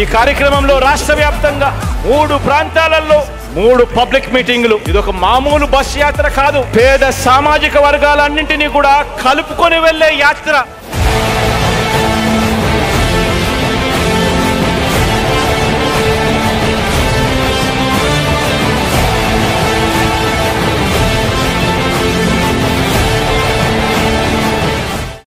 ఈ కార్యక్రమంలో రాష్ట్ర వ్యాప్తంగా మూడు ప్రాంతాలలో మూడు పబ్లిక్ మీటింగులు. ఇది ఒక మామూలు బస్ యాత్ర కాదు. పేద సామాజిక వర్గాలన్నింటినీ కూడా కలుపుకొని వెళ్ళే యాత్ర.